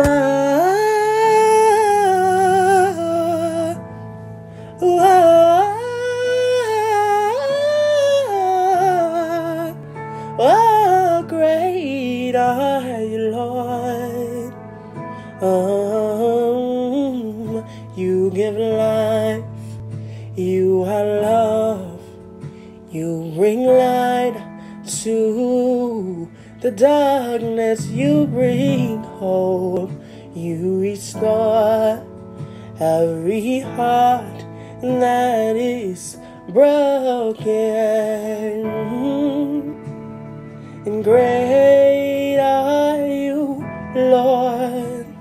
Oh. Um, you. Give life, you are love, you bring light to the darkness, you bring hope, you restore every heart that is broken. And great are you, Lord.